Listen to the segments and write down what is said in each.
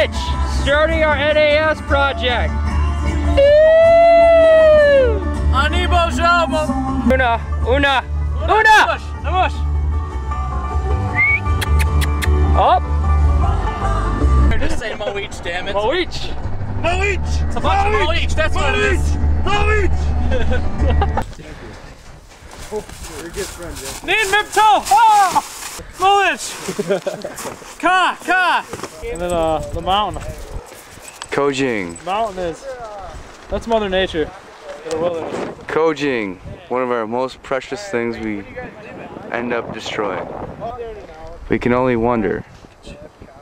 Mitch, starting our NAS project. Ani bonjour, Una, una, una! Vamos. Up! Just say Moich, damn it. Moich! Moich! It's a bunch of Moich, that's what it is. Need Mipto! Oh! Ah! Moich! Ka, ka! And then uh, the mountain. Kojing. Mountain is, that's Mother Nature. Kojing. One of our most precious things we end up destroying. We can only wonder.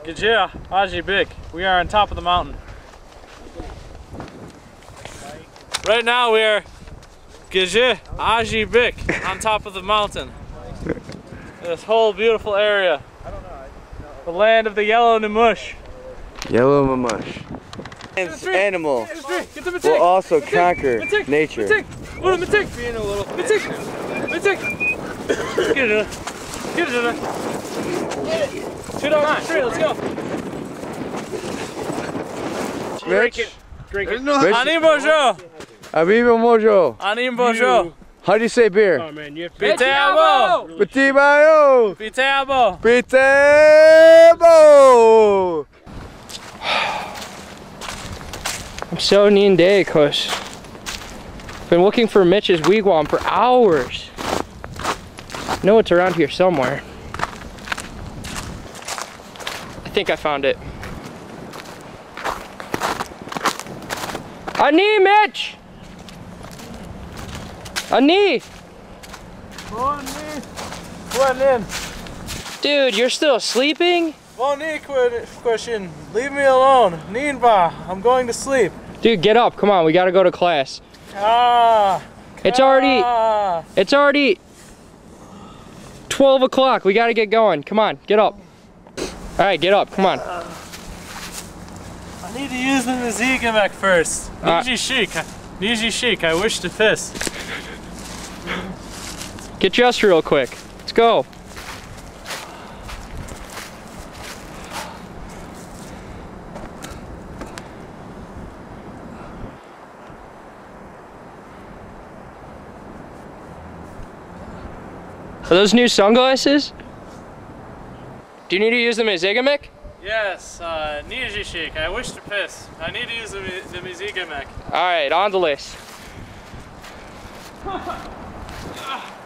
Gajia, Aji Big. We are on top of the mountain. Right now we are Gajia, Aji Big on top of the mountain. This whole beautiful area. The land of the yellow Namush. Yellow Mamush. Animal Get the will also conquer nature. What a Matik! Being a little Matik! Matik! Get it in Get it in Two dollars three, let's go! Rich? Drink it. Rich? Ani bonjour! Aviva Mojo. Ani bonjour! How do you say beer? Oh man, you have Pitabo! Petit Pitabo! Pitabo. I'm so nean day, cuz. Been looking for Mitch's wigwam for hours. Know it's around here somewhere. I think I found it. Ani, Mitch! Ani! Dude, you're still sleeping? One question. Leave me alone. Ninba, I'm going to sleep. Dude, get up. Come on, we gotta go to class. Ah. It's already ah. It's already 12 o'clock. We gotta get going. Come on, get up. All right, get up. Come on. I need to use the Nazigamek first. Uh, Niji Sheik. Niji Sheik, I wish to piss. Get dressed real quick. Let's go. Are those new sunglasses? Do you need to use them as Zigamic? Yes, uh, Niji I wish to piss. I need to use the, the Nazigamek. All right, on the list.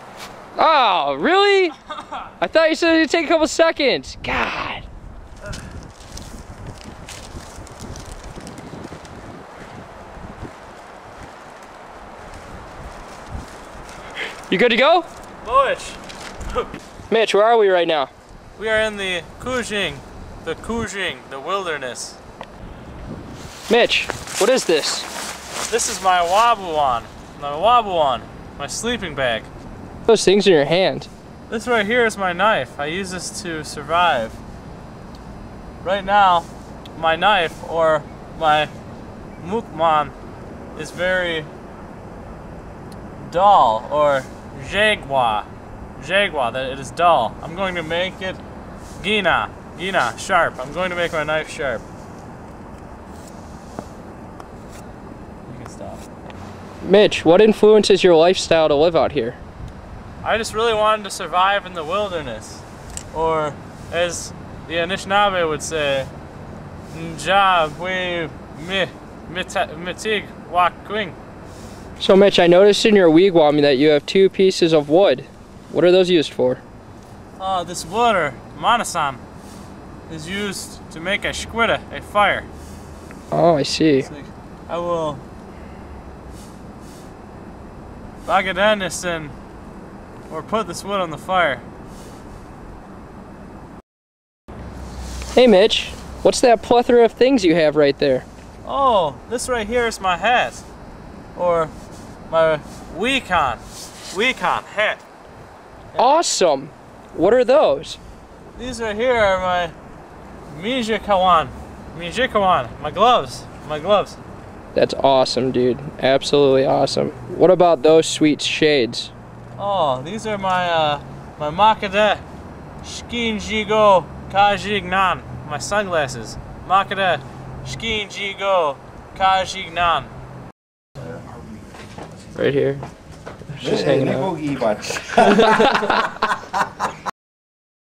Oh, really? I thought you said it'd take a couple seconds. God. You good to go? Moich, Mitch, where are we right now? we are in the Kujing, the Kujing, the wilderness. Mitch, what is this? This is my Wabuan, my Wabuan, my sleeping bag. Those things in your hand. This right here is my knife. I use this to survive. Right now, my knife or my mukman is very dull or jaguar. Jaguar, that it is dull. I'm going to make it gina, gina, sharp. I'm going to make my knife sharp. You can stop. Mitch, what influences your lifestyle to live out here? I just really wanted to survive in the wilderness. Or, as the Anishinaabe would say, Nja we mi mitig wakwing. So Mitch, I noticed in your wigwam that you have two pieces of wood. What are those used for? Oh, this water, manasan, is used to make a shquita, a fire. Oh, I see. Like, I will bagadanison or put this wood on the fire. Hey Mitch, what's that plethora of things you have right there? Oh, this right here is my hat. Or my Wecon. Wecon hat. Awesome. What are those? These right here are my Mijikawan. Mijikawan. My gloves. My gloves. That's awesome, dude. Absolutely awesome. What about those sweet shades? Oh, these are my uh my Makade Skinjigo Kajignan. My sunglasses. Makada Shkin Jigo Kajignan. Right here. Just hanging out. Hindi ko ibat.